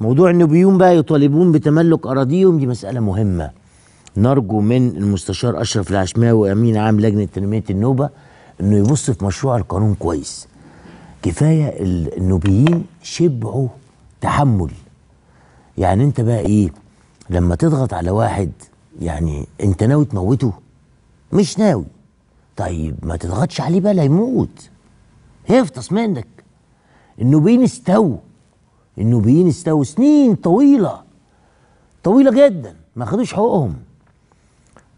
موضوع النوبيون بقى يطالبون بتملك اراضيهم دي مسألة مهمة. نرجو من المستشار اشرف العشماوي امين عام لجنة تنمية النوبة انه يبص في مشروع القانون كويس. كفاية ال- النوبيين شبعوا تحمل. يعني انت بقى إيه لما تضغط على واحد يعني انت ناوي تموته؟ مش ناوي. طيب ما تضغطش عليه بقى لا يموت. هيفطس منك النوبيين استووا. النوبيين استووا سنين طويلة طويلة جدا ما خدوش حقوقهم.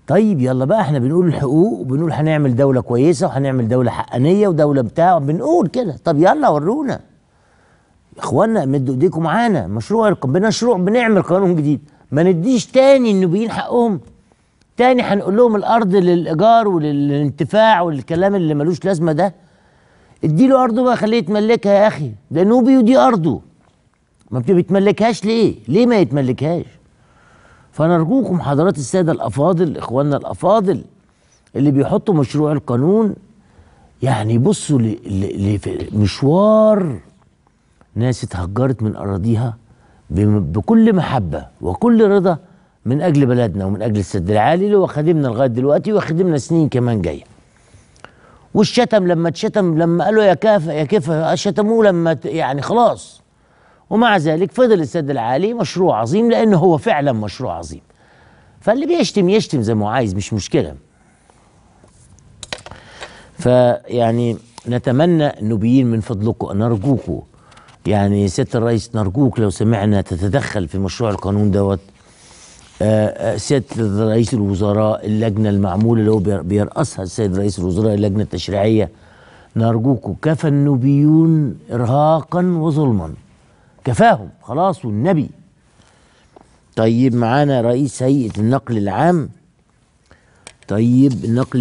طيب يلا بقى إحنا بنقول الحقوق وبنقول هنعمل دولة كويسة وهنعمل دولة حقانية ودولة بتاع بنقول كده. طب يلا ورونا. اخوانا مدوا إيديكم معانا. مشروع بنشروع بنعمل قانون جديد. ما نديش تاني النوبيين حقهم. تاني هنقول لهم الأرض للإيجار وللانتفاع والكلام اللي ملوش لازمة ده. اديله أرضه بقى خليه يتملكها يا أخي. ده نوبي ودي أرضه. ما بتملكهاش ليه؟ ليه ما يتملكهاش؟ فنرجوكم حضرات السادة الأفاضل إخواننا الأفاضل اللي بيحطوا مشروع القانون يعني بصوا لمشوار ناس اتهجرت من أراضيها بكل محبة وكل رضا من أجل بلدنا ومن أجل السد العالي اللي هو خادمنا لغاية دلوقتي وخدمنا سنين كمان جاية. والشتم لما اتشتم لما قالوا يا كافة يا كيف شتموه لما يعني خلاص. ومع ذلك فضل السد العالي مشروع عظيم لأنه هو فعلا مشروع عظيم. فاللي بيشتم يشتم زي ما عايز مش مشكلة. فيعني نتمنى النوبيين من فضلكم. نرجوكم. يعني سياده الرئيس نرجوك لو سمعنا تتدخل في مشروع القانون دوت. آه، آه، سياده رئيس الوزراء اللجنة المعمولة اللي هو بير- بيرأسها السيد رئيس الوزراء اللجنة التشريعية. نرجوكم. كفى النوبيون ارهاقا وظلما. كفاهم. خلاص والنبي. طيب معانا رئيس هيئة النقل العام. طيب النقل